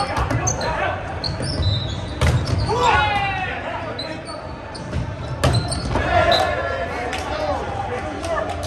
Chicago.